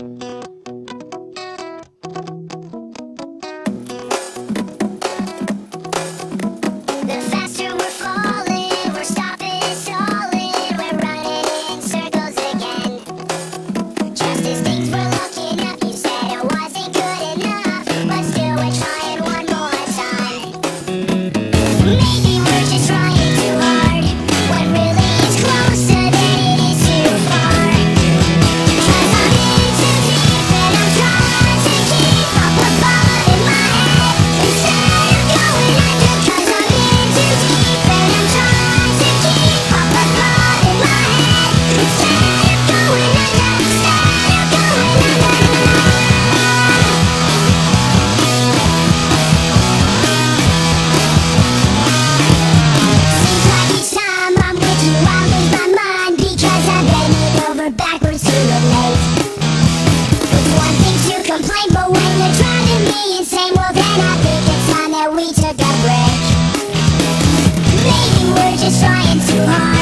Bye. trying too hard.